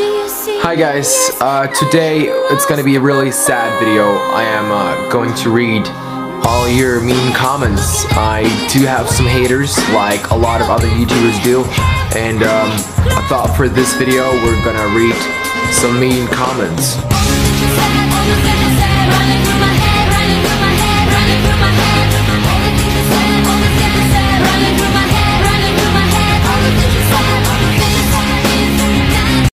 Hi guys, uh, today it's gonna be a really sad video. I am uh, going to read all your mean comments. I do have some haters, like a lot of other YouTubers do, and um, I thought for this video we're gonna read some mean comments.